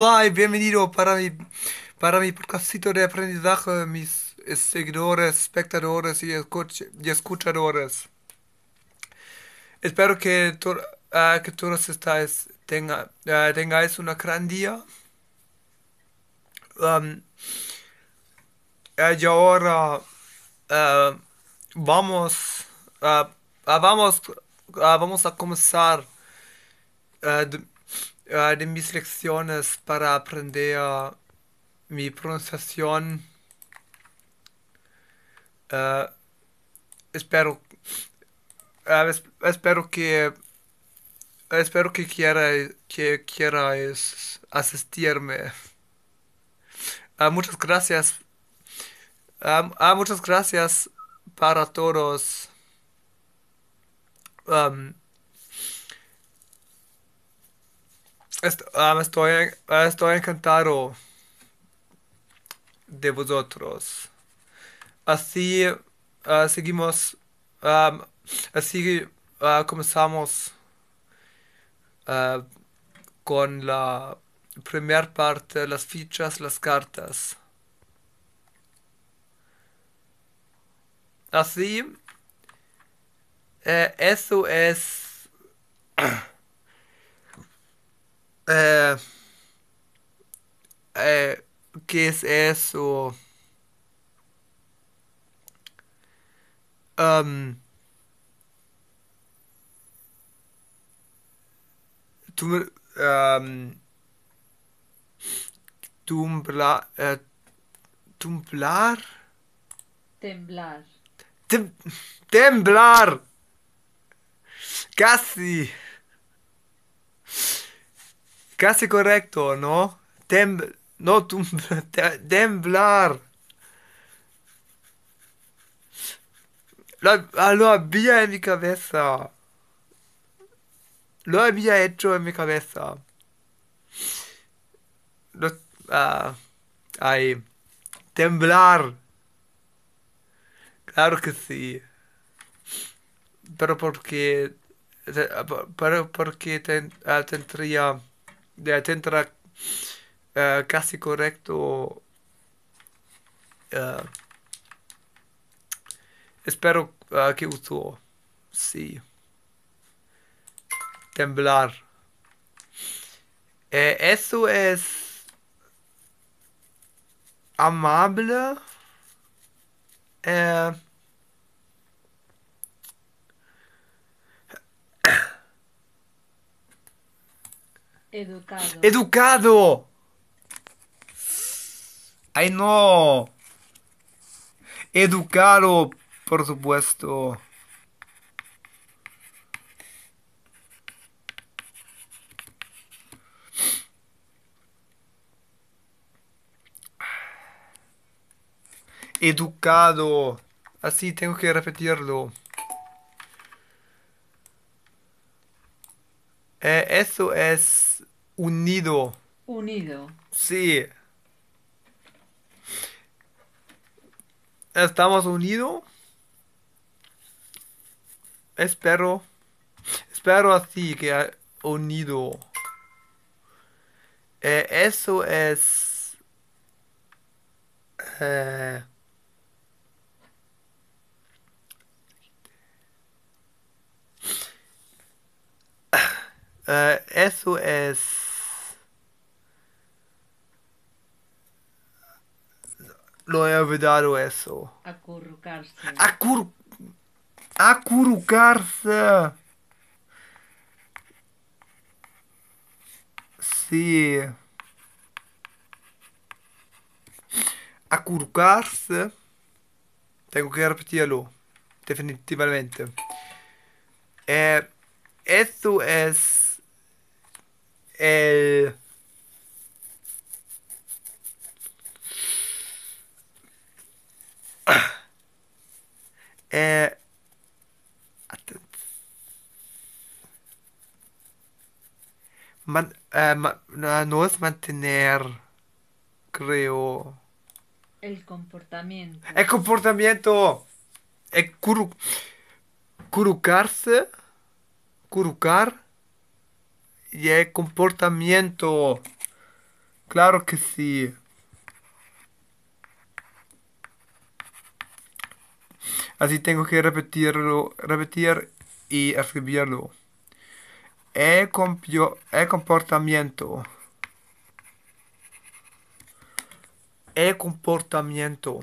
Hola y bienvenido para mi, para mi podcastito de aprendizaje, mis eh, seguidores, espectadores y, escuch- y escuchadores. Espero que, ah, que todos estáis, tenga, ah, tengáis una gran día. Um, ah, y ahora ah, vamos, ah, vamos, vamos a comenzar de, ah, de mis lecciones para aprender mi pronunciación. Ah, espero, ah, es- espero que, espero que quiera, que quieras asistirme. Muchas gracias. Ah, muchas gracias para todos. Um, est- ah, estoy, ah, estoy encantado de vosotros. Así ah, seguimos, ah, así ah, comenzamos ah, con la primera parte, las fichas, las cartas. Así, eh, eso es, eh, eh, ¿qué es eso? Um, tum- um, tumbla, eh, tumblar, Temblar. Tem- temblar, casi, casi correcto, ¿no? Tem, no, temblar. Lo, ah, lo había en mi cabeza. Lo había hecho en mi cabeza. Ah, ay, temblar. Claro que sí. Pero porque, te- pero porque ten- ah, tendría, der Tantra äh, eh, casi correcto. Äh, espero eh, uh, che uso. Sì. Temblar. Eh, eso es amable. Eh, Educado. educado. Ay, no. Educado, por supuesto. Educado. Así tengo que repetirlo. Eh, eso es unido. Unido. Sí. ¿Estamos unidos? Espero. Espero así que unido. Eh, eso es. eh, eh, eso es. Lo he olvidado eso. Acurrucarse. Acur... Acurrucarse. Sí. Acurrucarse. Tengo que repetirlo. Definitivamente. Eh, eso es el... eh, ma- no, no es mantener, creo. El comportamiento. El comportamiento. El curu, curucarse. Curucar. Y el comportamiento. Claro que sí. Así tengo que repetirlo, repetir y escribirlo. El, el comportamiento. El comportamiento.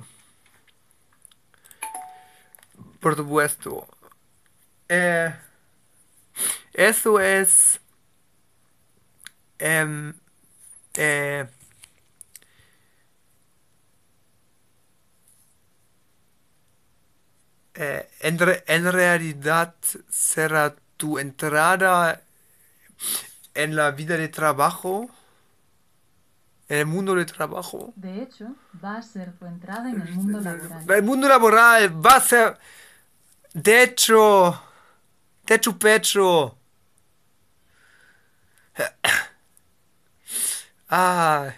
Por supuesto. Eh, eso es... em, eh, eh, en, re- en realidad será tu entrada en la vida de trabajo, en el mundo de trabajo. De hecho, va a ser tu entrada en el mundo laboral. El mundo laboral va a ser, de hecho, de hecho pecho. Ah,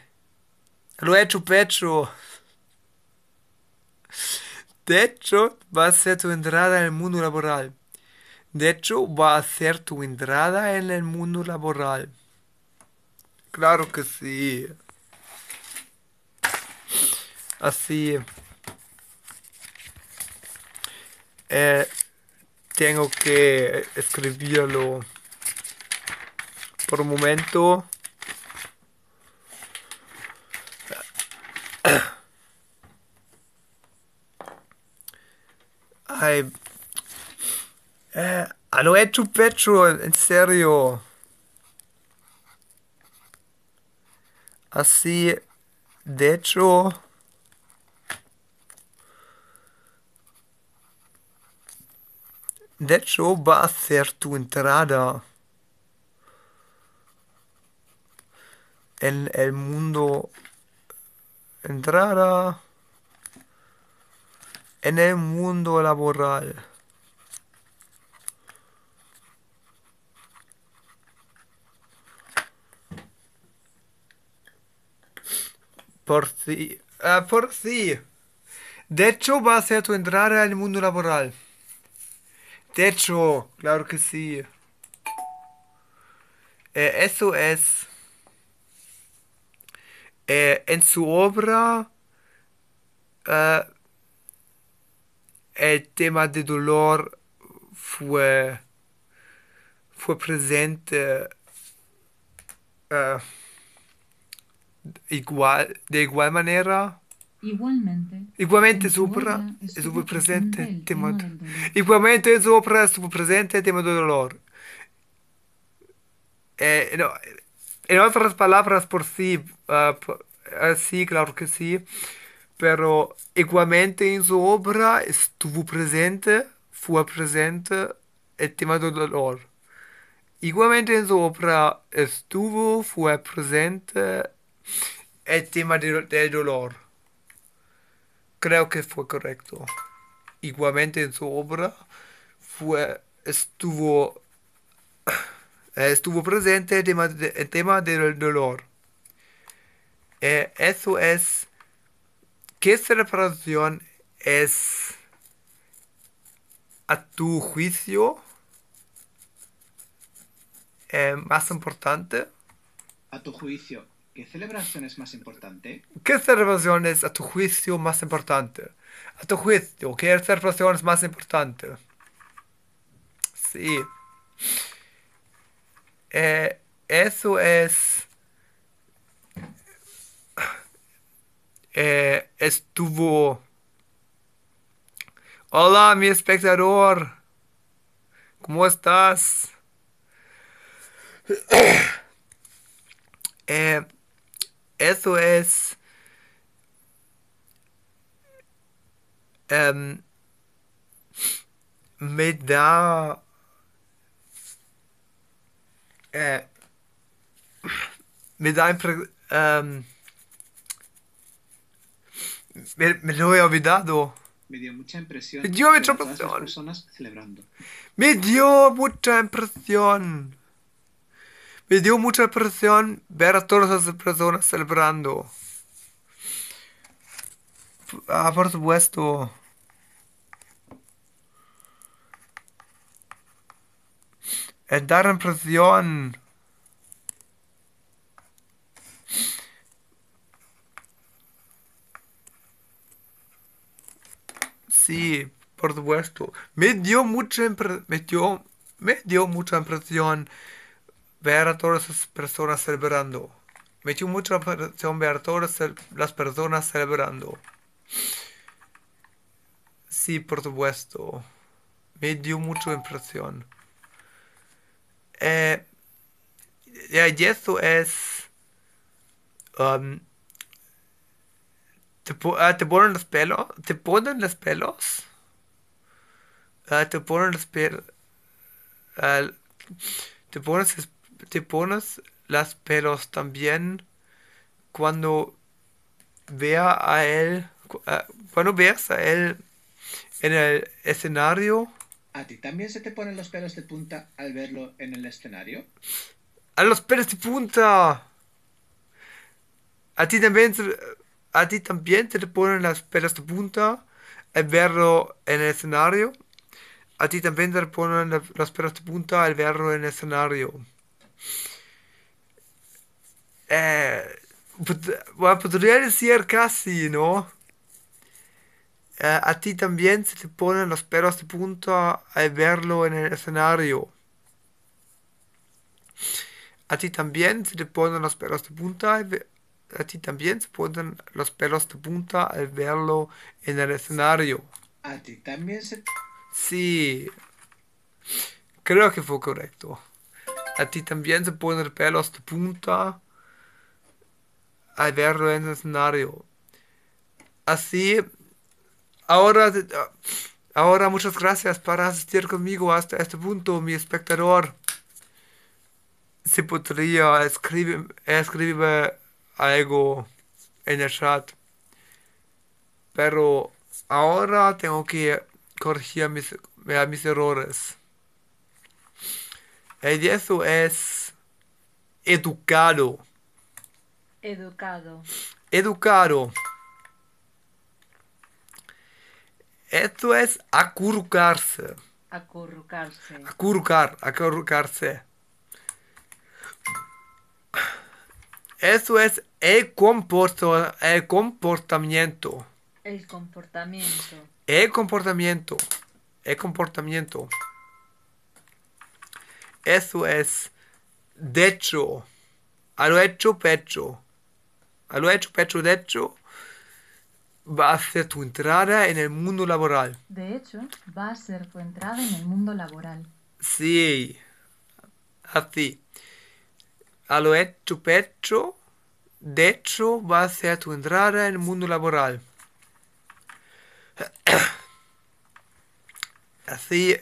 lo he hecho pecho. De hecho, va a ser tu entrada en el mundo laboral. De hecho, va a ser tu entrada en el mundo laboral. Claro que sí. Así. Eh, tengo que escribirlo por un momento. eh, ah, lo he hecho pecho, en serio. Así, de hecho, de hecho va a ser tu entrada en el mundo, entrada en el mundo laboral. Por sí, ah, por sí. De hecho, va a ser tu entrada en el mundo laboral. De hecho, claro que sí. Eh, eso es. eh, en su obra, eh, el tema de dolor fue, fue presente eh, igual, de igual manera. Igualmente, Igualmente sopra estuvo presente tema, igualmente sopra estuvo presente tema del dolor. Eh, no, en otras palabras, por sí, por- ah, sí, claro que sí, pero igualmente en su obra estuvo presente, fue presente el tema del dolor. Igualmente en su obra estuvo, fue presente el tema del dolor. Creo que fue correcto. Igualmente en su obra fue, estuvo, estuvo presente el tema, el tema del dolor. Eh, eso es, ¿qué celebración es a tu juicio eh, más importante? A tu juicio, ¿qué celebración es más importante? ¿Qué celebración es a tu juicio más importante? A tu juicio, ¿qué celebración es más importante? Sí. Eh, eso es... eh, estuvo... Hola, mi espectador. ¿Cómo estás? Eh, eso es... em, me da... eh, me da em, me, me lo he olvidado. Me dio mucha impresión Me dio mucha impresión. personas celebrando. Me dio mucha impresión. Me dio mucha impresión ver a todas las personas celebrando. Ah, por supuesto. Es dar impresión. Sí, por supuesto. Me dio mucha, impre me dio, me dio mucha impresión ver a todas esas personas celebrando. Me dio mucha impresión ver a todas las personas celebrando. Sí, por supuesto. Me dio mucha impresión. Eh, y eso es... um, ah, te ponen los pelos. ¿Te ponen los pelos? Ah, te ponen los pelos. te pones es- te pones las pelos también cuando vea a él cu- cuando veas a él en el escenario. ¿A ti también se te ponen los pelos de punta al verlo en el escenario? a los pelos de punta. A ti también se- a ti también te ponen las pelos de punta al verlo en el escenario. A ti también te ponen los pelos de punta al verlo en el escenario eh, bueno, podría decir casi no Eh, a ti también se te ponen los pelos de punta al verlo en el escenario a ti también se te ponen los pelos de punta. A ti también se ponen los pelos de punta al verlo en el escenario. ¿A ti también se... Sí. Creo que fue correcto. A ti también se ponen pelos de punta al verlo en el escenario. Así. Ahora, ahora muchas gracias por asistir conmigo hasta este punto, mi espectador si podría escribir, escribir algo en el chat. Pero ahora tengo que corregir mis, mis errores. Eso es educado. Educado. Educado. Esto es acurrucarse. Acurrucarse. Acurrucar, acurrucarse. Eso es el, comporto, el comportamiento. El comportamiento. El comportamiento. El comportamiento. Eso es de hecho. A lo hecho pecho. A lo hecho pecho de hecho. Va a ser tu entrada en el mundo laboral. De hecho, va a ser tu entrada en el mundo laboral. Sí. Así. A lo hecho pecho. De hecho, va a ser tu entrada en el mundo laboral. Así,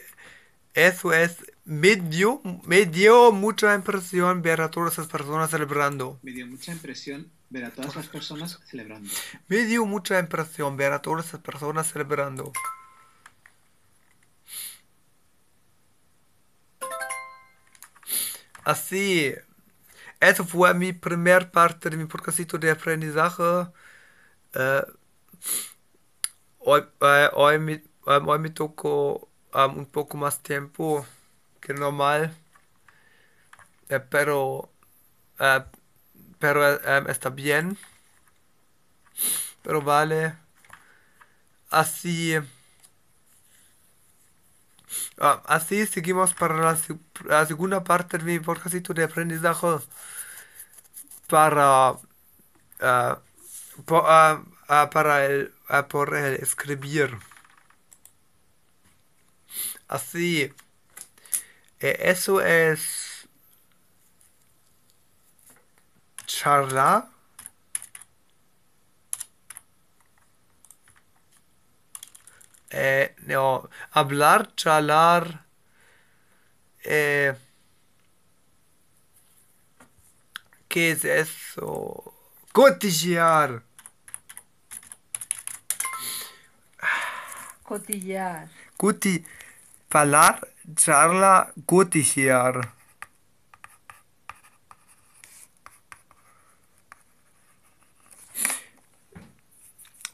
eso es. Me dio, me dio mucha impresión ver a todas esas personas celebrando. Me dio mucha impresión ver a todas las personas celebrando. Me dio mucha impresión ver a todas esas personas celebrando. Así, eso fue mi primer parte de mi podcastito de aprendizaje. Eh, hoy, eh, hoy, me, hoy me tocó um, un poco más tiempo que normal. Eh, pero, eh, pero eh, está bien. Pero vale. Así. ah, así seguimos para la, se- la segunda parte de mi podcastito de aprendizaje. Para. ah, ah, para el, por el escribir. Así. Eh, eso es. Charla. Eh, no, hablar, charlar, eh, ¿qué es eso? Cotillear. Cotillar. Cuti, falar, charla, cotillear.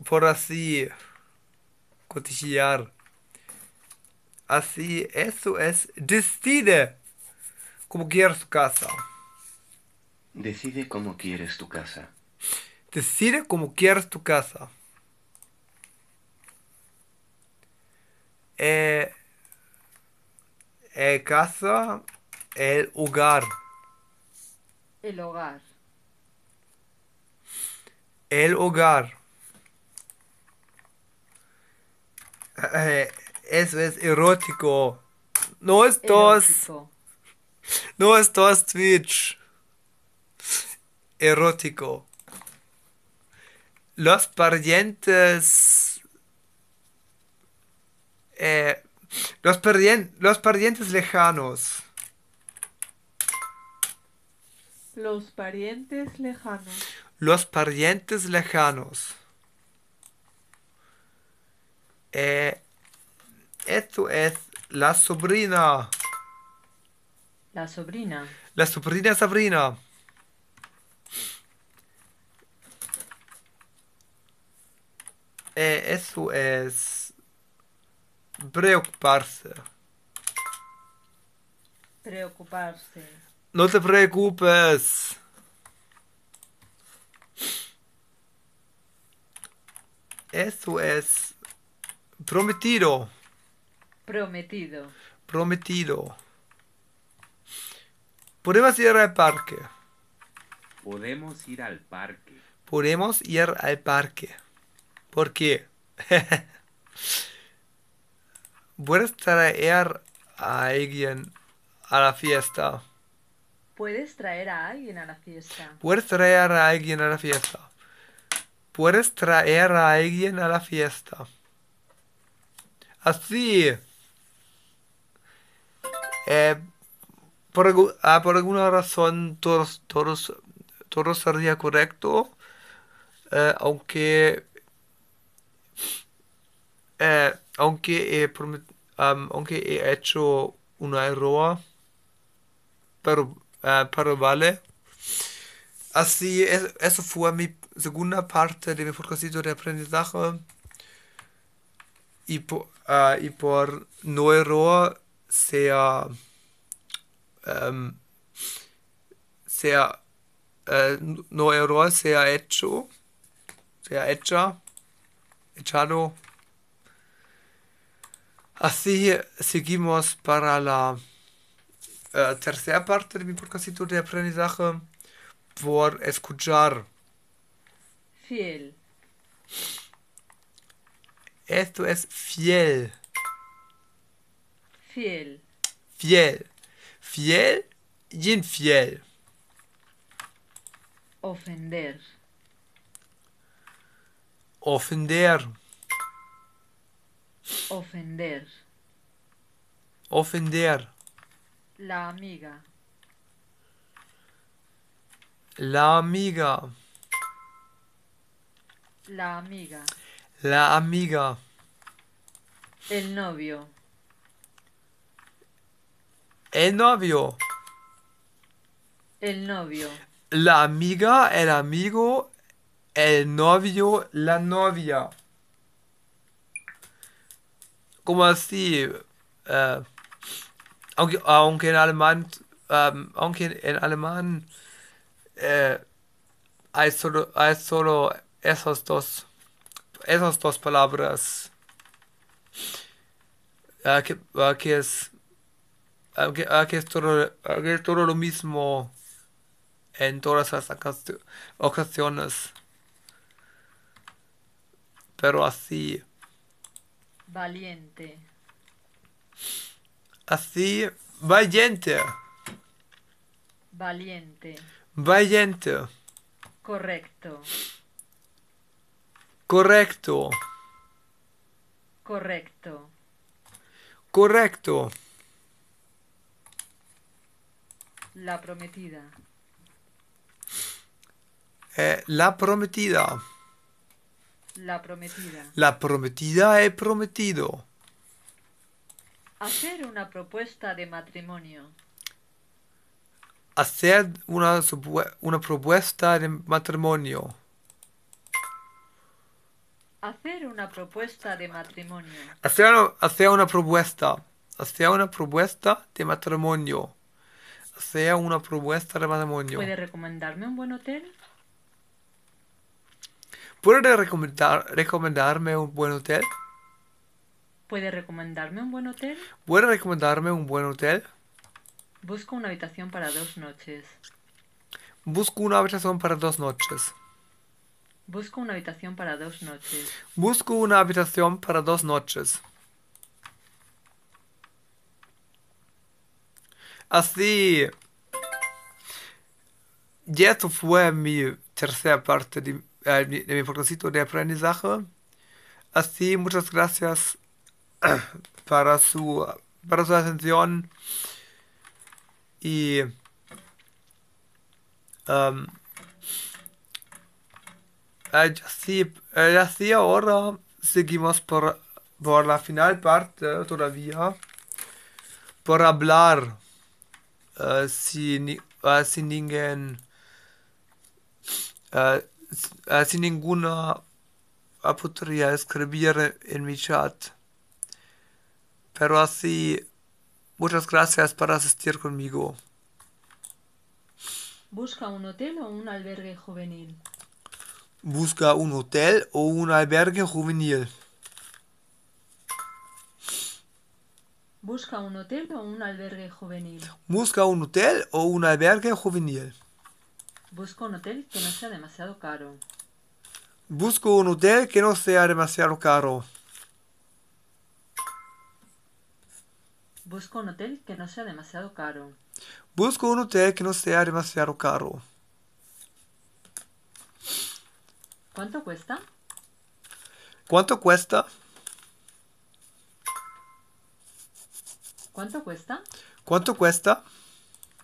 Por así, cotillear. Así, eso es, decide como quieres tu casa. Decide cómo quieres tu casa. Decide como quieres tu casa. eh, eh, casa, el hogar. El hogar. El hogar. Eh, eso es erótico. No es dos. No es dos Twitch. Erótico. Los parientes. Eh, los, parien- los parientes lejanos. Los parientes lejanos. Los parientes lejanos. Eh, esto es la sobrina. La sobrina. La sobrina Sabrina. Eh, eso es preocuparse. Preocuparse. No te preocupes. Eso es prometido. Prometido. Prometido. Podemos ir al parque. Podemos ir al parque. Podemos ir al parque. ¿Por qué? Puedes traer a alguien a la fiesta. Puedes traer a alguien a la fiesta. Puedes traer a alguien a la fiesta. Puedes traer a alguien a la fiesta. Así. Eh, por, ah, por alguna razón todos, todos, todo sería correcto. eh, aunque eh, aunque he promet- am, aunque he hecho un error pero, eh, pero vale Así, es- eso fue mi segunda parte de mi podcastito de aprendizaje. Y por, ah, y por no error sea, em, sea, eh, no error sea hecho, sea hecha, echado. Así seguimos para la eh, tercera parte de mi podcastito de aprendizaje por escuchar. Fiel. Esto es fiel, Fiel. fiel, fiel y infiel. Ofender. Ofender, Ofender. ofender. La amiga. La amiga, La amiga. la amiga. El novio. El novio, El novio. la amiga, el amigo, el novio, la novia. Como así, eh, aunque, aunque en alemán, um, aunque en alemán eh, hay solo, hay solo esos dos, esas dos palabras eh, que, eh, que es, que, que es todo, que es todo lo mismo en todas las ocasi- ocasiones. Pero así, Valiente. así, valiente, Valiente. valiente, Correcto. correcto, Correcto. correcto, La prometida. eh, la prometida, La prometida. la prometida he prometido, Hacer una propuesta de matrimonio. hacer una, una propuesta de matrimonio, Hacer una propuesta de matrimonio. hacer, hacer una propuesta, hacer una propuesta de matrimonio, hacer una propuesta de matrimonio. ¿Puede recomendarme un buen hotel? ¿Puede recomendar, recomendarme un buen hotel? ¿Puede recomendarme un buen hotel? ¿Puede recomendarme un buen hotel? Busco una habitación para dos noches. Busco una habitación para dos noches. Busco una habitación para dos noches. Busco una habitación para dos noches. Así. Y esto fue mi tercera parte de, mi- de mi propósito de aprendizaje. Así, muchas gracias para su, para su atención. Y. eh, así, eh, así ahora seguimos por, por la final parte todavía. Por hablar. eh, sin, eh, sin ningún. eh, sin ninguna podría escribir en mi chat. Pero así, muchas gracias por asistir conmigo. Busca un hotel o un albergue juvenil. Busca un hotel o un albergue juvenil. Busca un hotel o un albergue juvenil. Busca un hotel o un albergue juvenil. Busco un hotel que no sea demasiado caro. Busco un hotel que no sea demasiado caro. Busco un hotel que no sea demasiado caro. Busco un hotel que no sea demasiado caro. ¿Cuánto cuesta? ¿Cuánto cuesta? ¿Cuánto cuesta? ¿Cuánto cuesta?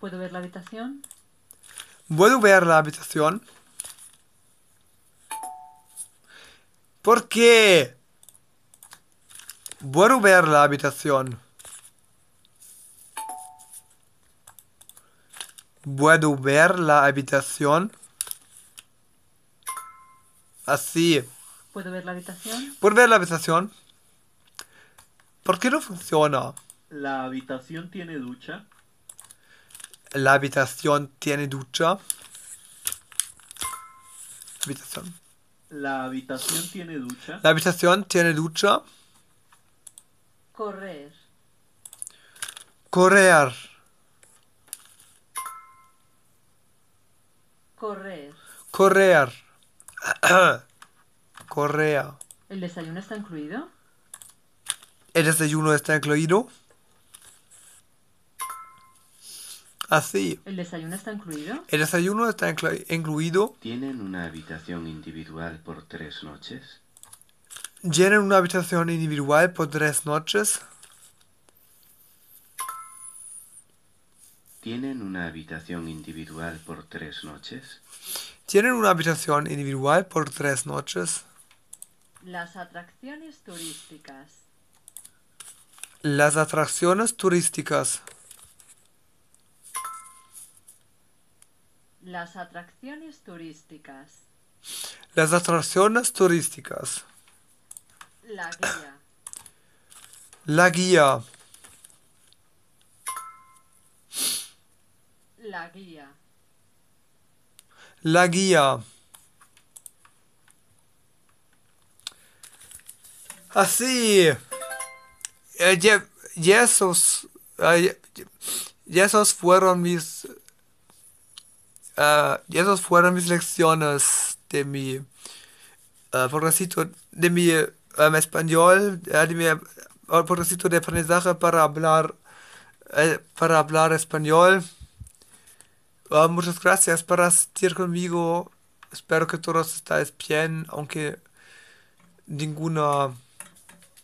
¿Puedo ver la habitación? ¿Puedo ver la habitación? ¿Por qué? ¿Puedo ver la habitación? ¿Puedo ver la habitación? Así. ¿Puedo ver la habitación? ¿Puedo ver la habitación? ¿Por qué no funciona? ¿La habitación tiene ducha? La habitación tiene ducha. Habitación. ¿La habitación tiene ducha? La habitación tiene ducha. Correr. Correr. Correr. Correr. Correr. ¿El desayuno está incluido? ¿El desayuno está incluido? Así. ¿El desayuno está incluido? ¿El desayuno está inclu- incluido? ¿Tienen una habitación individual por tres noches? ¿Llenan una habitación individual por tres noches? ¿Tienen una habitación individual por tres noches? ¿Tienen una habitación individual por tres noches? Las atracciones turísticas. Las atracciones turísticas. Las atracciones turísticas. Las atracciones turísticas. La guía. La guía. La guía. La guía. Así. Esos. eh, y esos fueron mis. Eh, y esos fueron mis lecciones de mi. eh, progresito de mi eh, español, de mi progresito de aprendizaje para hablar. eh, para hablar español. Ah, muchas gracias por asistir conmigo. Espero que todos estáis bien, aunque ninguna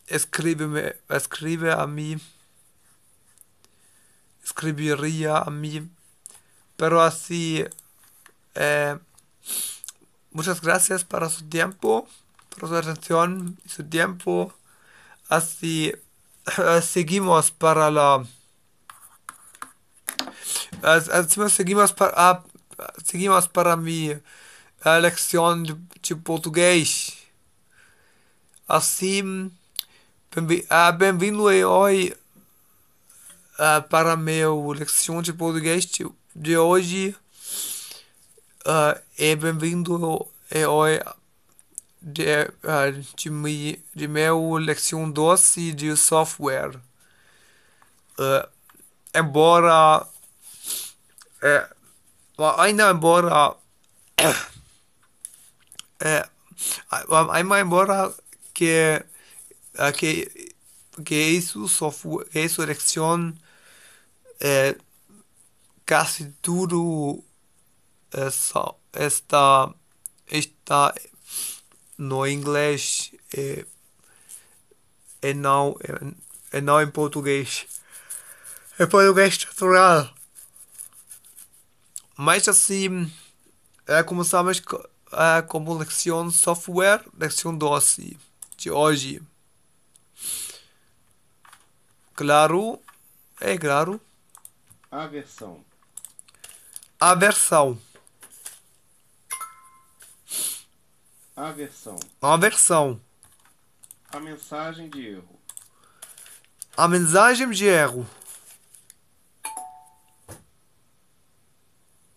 escribe, me- escribe a mí. Escribiría a mí. Pero así, eh, muchas gracias para su tiempo, por su atención y su tiempo. Así, seguimos para la... As- as- seguimos para seguimos para mi ah, lección de, de português assim bem- ah, bem-vindo hoje ah, para meu lecção de português de, de hoje ah, e bem-vindo é hoje de, ah, de, de meu leção 12 de software. Eh, embora eh, ainda embora eh, ainda embora que eh, que que isso software isso leção eh, casi tudo é só- está está no inglês e, e não e não em português. Em português natural. Mas assim é, começamos co- é, como leção software leção 12 de hoje. Claro é claro. Aversão. aversão Aversão. aversão A mensagem de erro. a mensagem de erro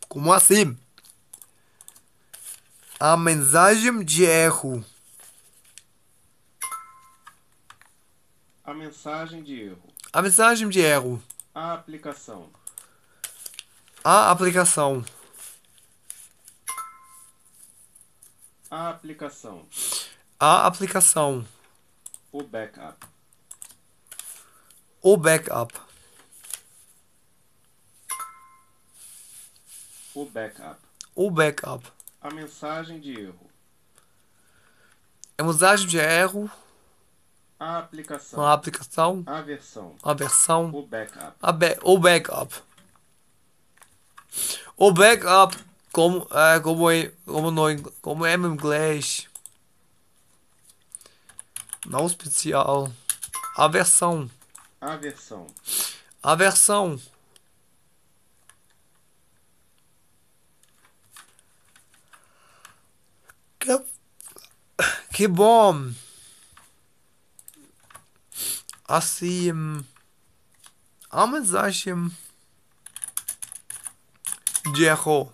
como assim a mensagem de erro A mensagem de erro. a mensagem de erro A aplicação. a aplicação A aplicação. a aplicação O backup. o backup O backup. o backup A mensagem de erro. a mensagem de erro A aplicação. a aplicação A versão. a versão O backup. a ba- o backup. O backup, como, é, como, é, como, no, como é em inglês, não especial, a versão, A versão. a versão. Que, que bom. Assim, a mensagem de erro.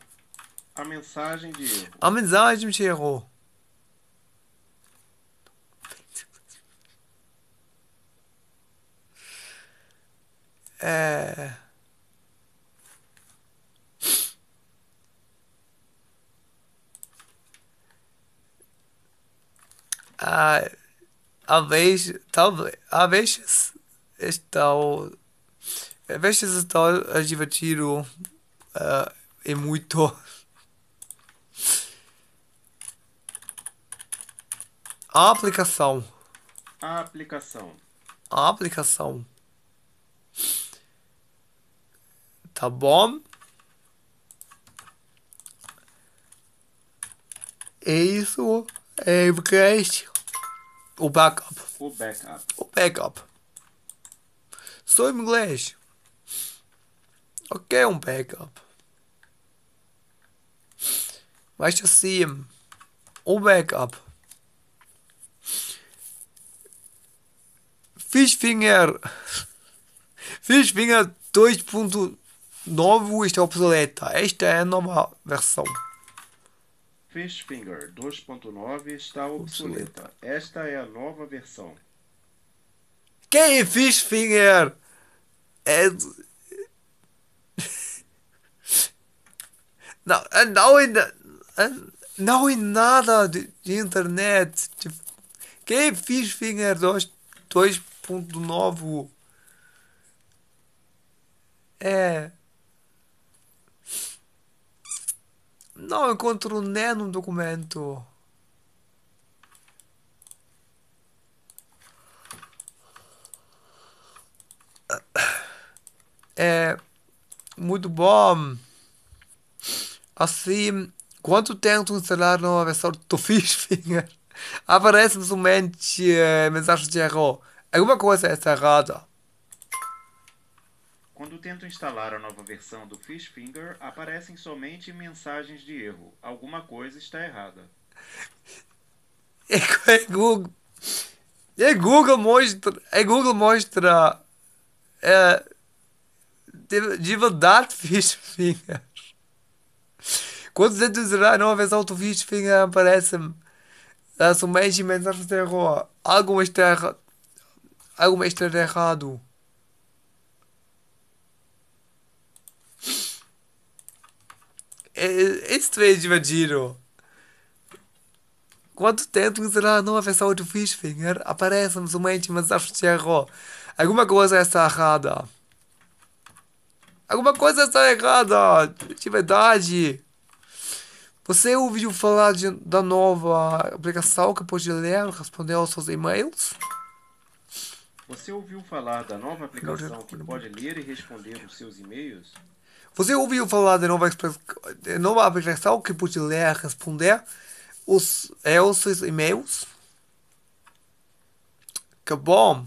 A mensagem de erro. A mensagem de erro. É. Ah, vezes, talvez, às vezes estou, às vezes estou divertido ah, e muito. A aplicação. A aplicação. A aplicação. Tá bom? É isso. É inglês. O backup. O backup. O backup. Em inglês. O que é um backup? Mas assim, o backup. Fishfinger. Fishfinger 2.9 está obsoleta. Esta é a nova versão. Fishfinger 2.9 está obsoleta. Esta é a nova versão. Quem é Fishfinger? É. Não, é- não, é, é- não é nada de, de internet. Tipo, Quem é Fishfinger 2 2.9? É. Não encontro nem no documento. É muito bom. Assim, quando tento instalar numa versão do Fishfinger, aparece somente eh, mensagem de erro. Alguma coisa está errada. Quando tento instalar a nova versão do Fishfinger, aparecem somente mensagens de erro. Alguma coisa está errada. É, é Google. É Google mostra. É Google mostra. É, de, de verdade Fishfinger. Quando tento instalar a nova versão do Fishfinger, aparece uh, somente mensagens de erro. Algo está errado. Algo está errado. É, é divertido. Quando tento usar a nova versão do Fishfinger, aparecem somente mensagens de erro. Alguma coisa está errada. Alguma coisa está errada. De verdade. Você ouviu falar de, da nova aplicação que pode ler e responder aos seus e-mails? Você ouviu falar da nova aplicação que pode ler e responder os seus e-mails? Você ouviu falar da nova, nova aplicação que pode ler e responder os, é, os seus e-mails? Que bom!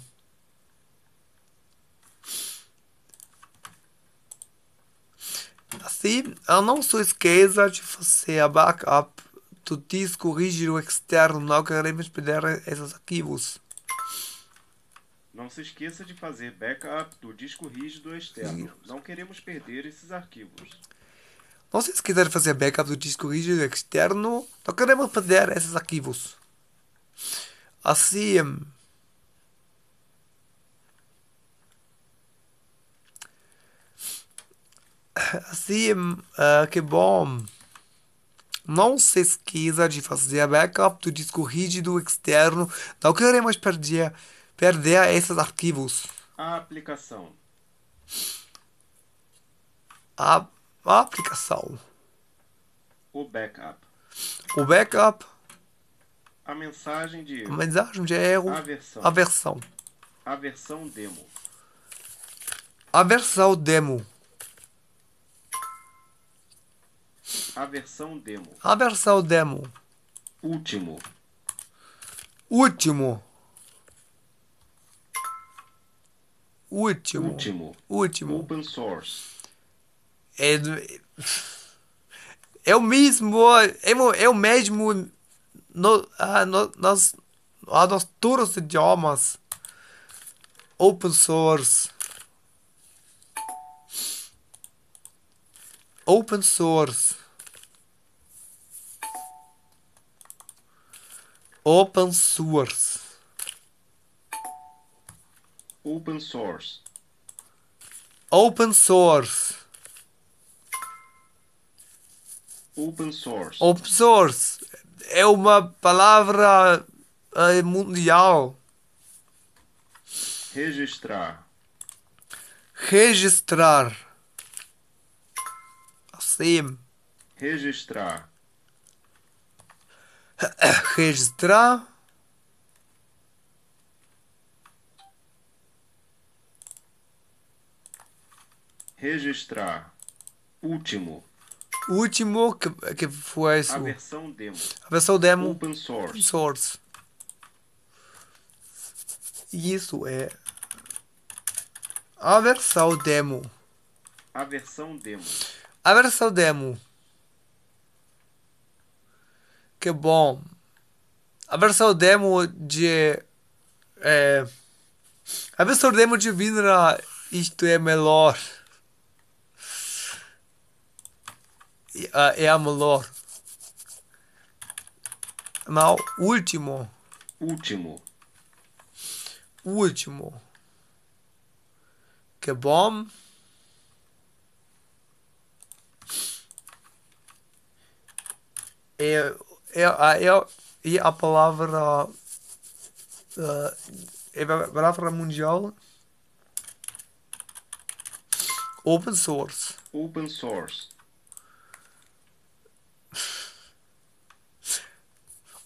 Assim, não se esqueça de fazer a backup do disco rígido externo. Não queremos perder esses arquivos. Não se esqueça de fazer backup do disco rígido externo. Não queremos perder esses arquivos. Não se esqueça de fazer backup do disco rígido externo. Não queremos perder esses arquivos. Assim. Assim, uh, que bom. Não se esqueça de fazer backup do disco rígido externo. Não queremos perder, perder esses arquivos. A aplicação. A, a aplicação. O backup. O backup. A mensagem de erro. A mensagem de erro. A versão. A versão. A versão demo. A versão demo. A versão demo. A versão demo. Último. Último. Último. Último. Último. Open source. É, é o mesmo. É, o- é o mesmo. No, ah, no, nas, ah, nos todos os idiomas. Open source. Open source. Open source. Open source. Open source. Open source. Open source é uma palavra eh, mundial. Registrar. Registrar. Assim. Registrar. Registrar. Registrar. Último. Último que, que foi. A versão demo. A versão demo. Open Open source. source. Isso é. A versão demo. A versão demo. A versão demo. Que bom. A versão demo de. É, a versão demo de Vinra isto é melhor. E, ah, É a melhor. Não, último. Último. Último. Que bom. É, é, a- é, é a palavra. é a palavra mundial. Open source. Open source.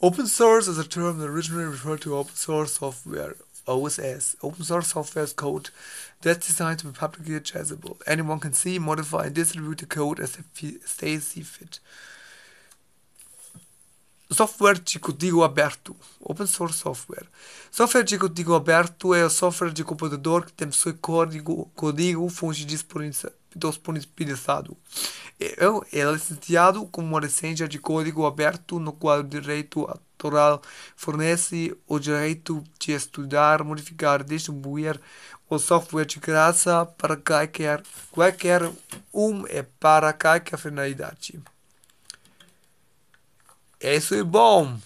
Open source is a term that originally referred to open source software, OSS. Open source software is code that's designed to be publicly accessible. Anyone can see, modify, and distribute the code as they, see fit. Software de código aberto. Open source software. Software de código aberto é o software de computador que tem seu código, código fonte disponibiliza- disponibilizado. Ele é licenciado como licença de código aberto, no qual o direito autoral fornece o direito de estudar, modificar e distribuir o software de graça para qualquer, qualquer um e para qualquer finalidade. Isso é bom.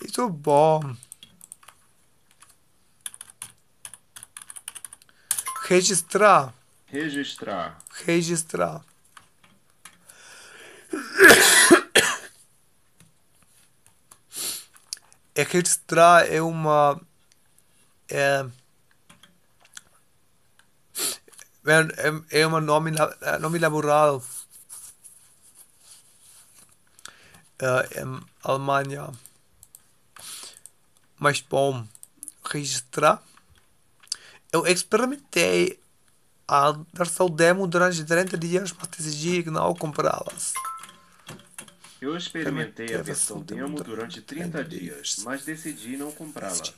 Isso é bom. Registrar. Registrar. Registrar. É registrar é uma é, é, é uma nome, é nome laboral é, em Alemanha. Mas bom, registrar. Eu experimentei a versão demo durante 30 dias, mas decidi não comprá-las. Eu experimentei a versão demo durante 30 dias, mas decidi não comprá-la.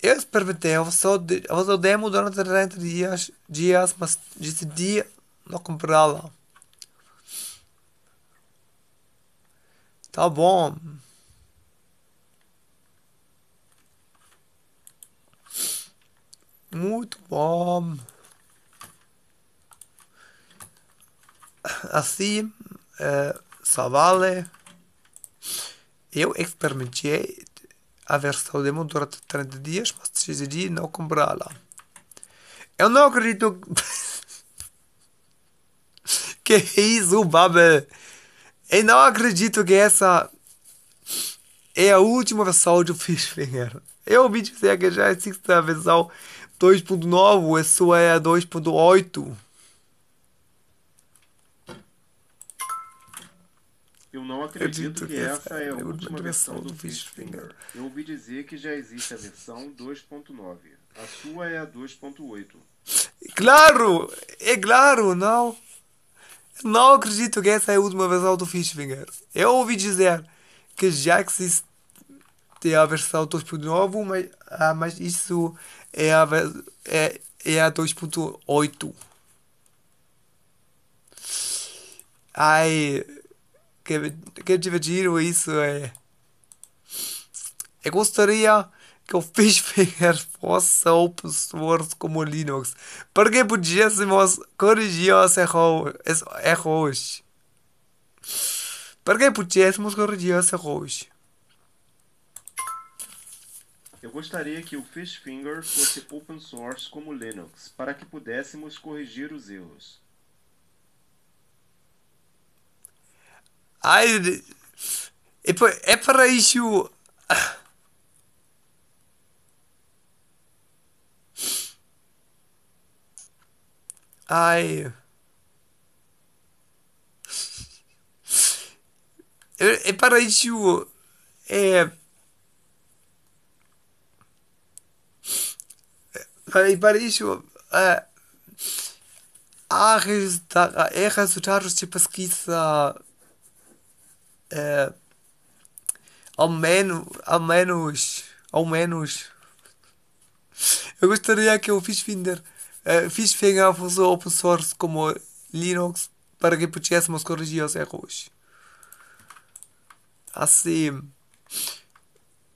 Eu experimentei a versão, de, a versão demo durante 30 dias, dias mas decidi não comprá-la. Tá bom. Muito bom. Assim, é, só vale. Eu experimentei a versão demo durante 30 dias, mas decidi não comprá-la. Eu não acredito que isso, Baba. Eu não acredito que essa é a última versão do Fishfinger. Eu ouvi dizer que já existe a versão 2.9, isso é a 2.8. Eu não acredito que essa é a última versão do Fishfinger. Eu ouvi dizer que já existe a versão 2.9. A sua é a 2.8. Claro! É claro, não. Não acredito que essa é a última versão do Fishfinger. Eu ouvi dizer que já existe a versão 2.9, mas, ah, mas isso é a, é, é a 2.8. Ai, que, que divertido isso é. Eu gostaria que o Fishfinger fosse open source como Linux, porque pudéssemos corrigir os erros. Porque pudéssemos corrigir os erros. Eu gostaria que o Fishfinger fosse open source como Linux, para que pudéssemos corrigir os erros. Ai, é para isso. Ai. É para isso. É. É para isso. É, há resulta é resultados de pesquisa. É, ao menos. Ao menos. Ao menos. Eu gostaria que o Fishfinder uh, Fishfinger fosse open source como Linux para que pudéssemos corrigir os erros. Assim,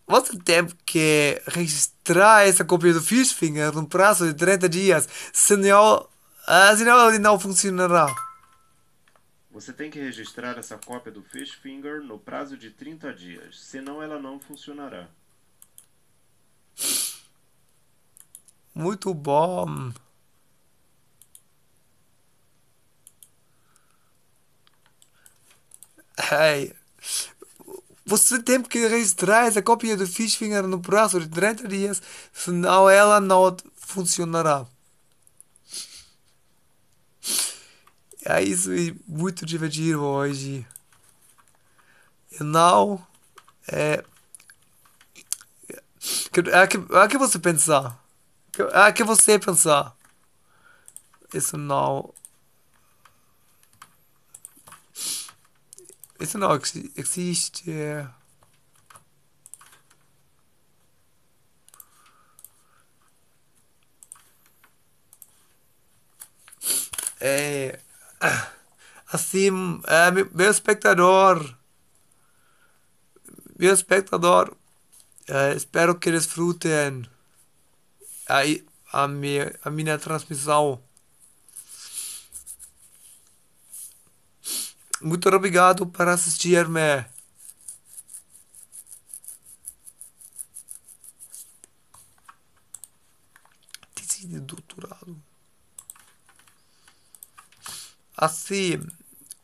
você tem que registrar essa cópia do Fishfinger no prazo de 30 dias, senão, senão ele não funcionará. Você tem que registrar essa cópia do Fishfinger no prazo de 30 dias, senão ela não funcionará. Muito bom. Hey. Você tem que registrar essa cópia do Fishfinger no prazo de 30 dias, senão ela não funcionará. É isso é muito divertido hoje. E não é. É que, é que você pensar. É que você pensar. Isso não. Isso não existe. É. Assim, é, meu espectador. Meu espectador. É, espero que desfrutem aí a minha, a minha transmissão. Muito obrigado por assistir-me. Tese de doutorado. Assim,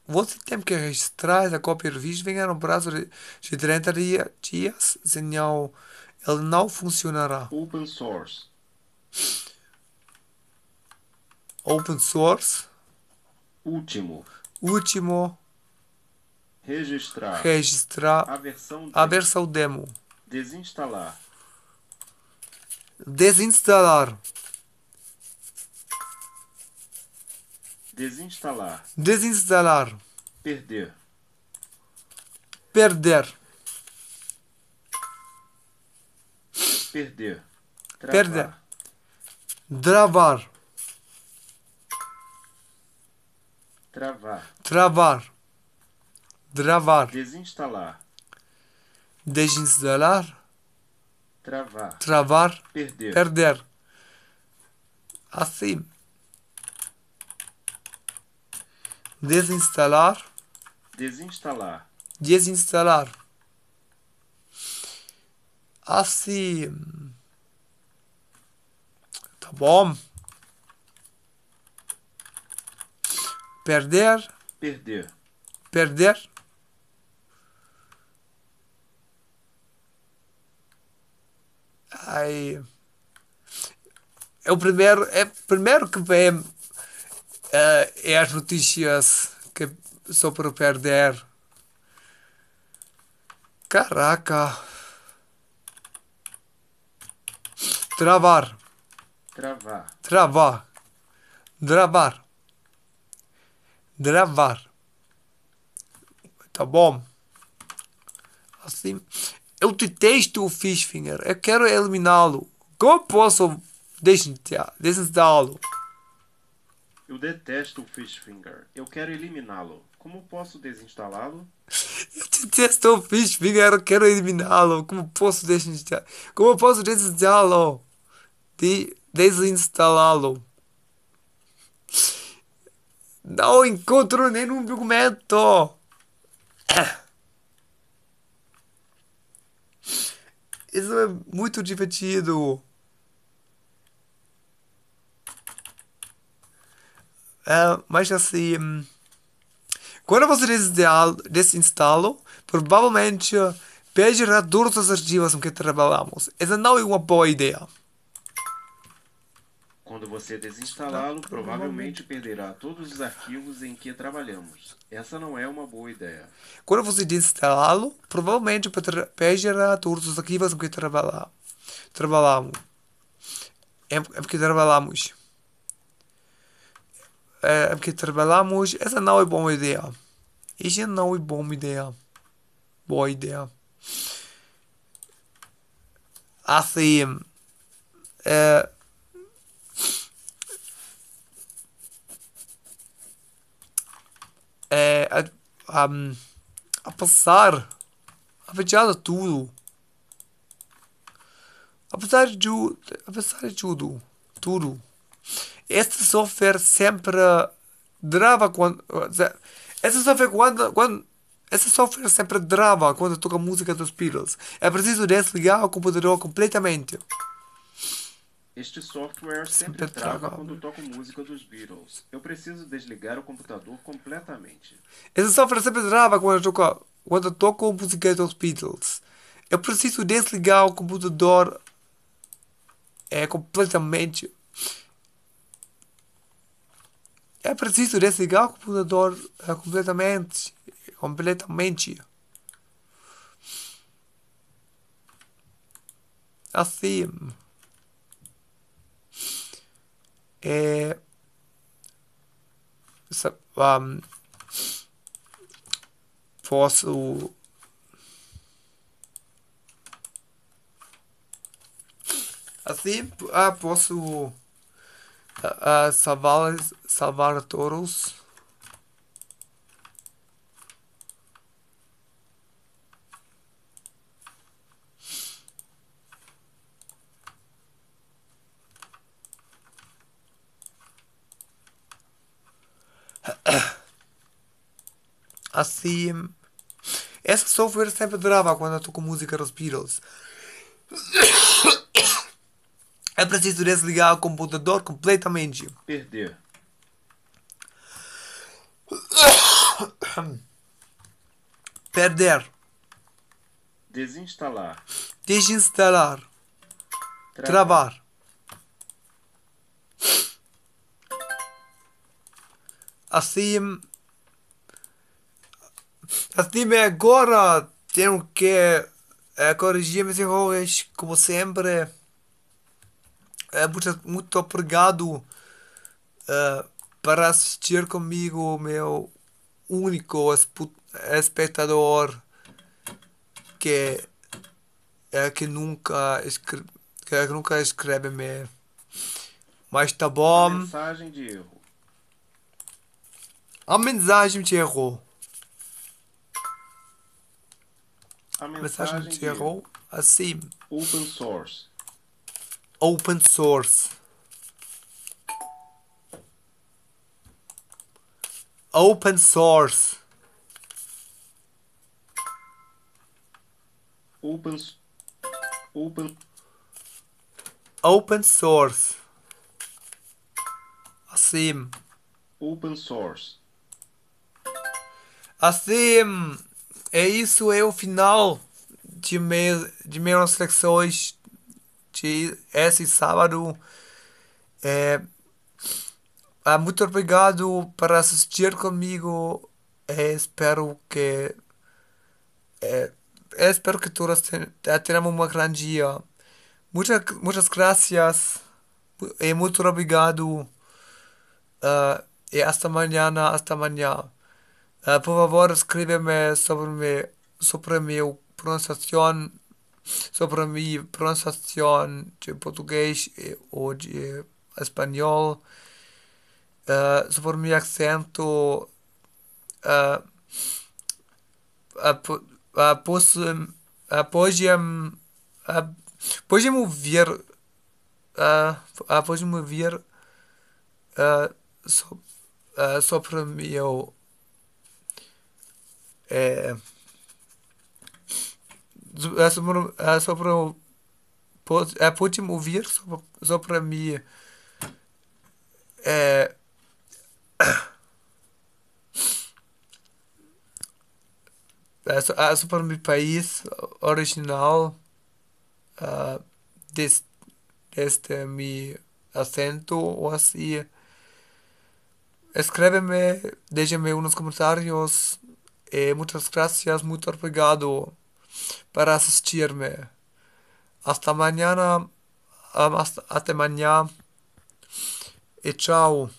você tem que registrar essa cópia do vídeo venha no prazo de 30 dias, senão ele não funcionará. Open source. Open source. Último. Último. Registrar. registrar A versão a versão demo, Desinstalar. desinstalar, Desinstalar. desinstalar, Perder. perder, Perder. Travar. Perder. travar, Travar. travar, travar, Desinstalar. desinstalar, Travar. travar, Perder. perder. Assim. Desinstalar, Desinstalar. desinstalar. Assim. Tá bom. Perder, Perder. perder. Aí. É o primeiro, é primeiro que vem eh, é as notícias que só para perder. Caraca. Travar, Travar. travar, travar, travar. Tá bom? Assim. Eu detesto o Fishfinger. Eu quero eliminá-lo. Como posso desinstalá-lo? Eu detesto o Fishfinger. Eu quero eliminá-lo. Como posso desinstalá-lo? Eu detesto o Fishfinger. Eu quero eliminá-lo. Como posso desinstalá-lo? Como posso desinstalá-lo? De desinstalá-lo. Não encontro nenhum documento. Isso é muito divertido. É, mas assim, quando você desinstala provavelmente perderá todos os arquivos com que trabalhamos. Essa não é uma boa ideia. Quando você desinstalá-lo, provavelmente perderá todos os arquivos em que trabalhamos. Essa não é uma boa ideia. Quando você desinstalá-lo, provavelmente perderá todos os arquivos com que trabalhamos. É porque trabalhamos. É porque trabalhamos. Essa não é boa ideia. Isso não é boa ideia. Boa ideia. Assim. É, é, a, a, a passar, apesar tudo, apesar de, apesar de tudo, tudo, este software sempre trava quando, esse software quando, quando esse software sempre trava quando toca música dos Beatles. É preciso desligar o computador completamente. Este software Sempre sempre trava quando toco música dos Beatles. Eu preciso desligar o computador completamente. Esse software sempre trava quando toca, quando toca música dos Beatles. Eu preciso desligar o computador é completamente. É preciso desligar o computador é, completamente. Completamente. Assim. É. Um, posso assim ah, posso ah, ah, salvar salvar todos assim esse software sempre trava quando eu toco música dos Beatles É preciso desligar o computador completamente. Perder. Perder. Desinstalar. Desinstalar. Travar. Assim. Assim agora tenho que eh, corrigir meus erros, como sempre. É, muito, muito obrigado eh, para assistir comigo, meu único espectador que, é, que nunca escreve, que nunca escreve me. Mas tá bom. Mensagem de erro. A mensagem de erro. A mensagem mensagem de de erro. erro assim. Open source. Open source. Open source. Open. Open. Open source. Assim. Open source. Assim. É isso é o final de, me, de minhas reflexões de esse sábado. É, ah, muito obrigado por assistir comigo. É, espero que é, é, espero que todos ten- tenham uma grande dia. Muitas, muitas graças e muito obrigado. Ah, e hasta mañana, hasta mañana. Ah, por favor, escreve-me sobre, me, sobre minha pronunciação, sobre minha pronunciação de português ou de espanhol, ah, sobre meu acento. ah, ah, po- ah, posso, ah, pode, hum, ah, pode me ouvir, ah, ah, pode me ouvir ah, so, ah, sobre meu é, é sobre, é sobre é, pode me ouvir sobre, sobre mim. É, é, so- é sobre meu país original ah, des, deste meu acento ou assim. Escreve-me deixa-me uns comentários e muitas gracias, muito obrigado por assistir-me. Hasta mañana, hasta, amanhã e tchau.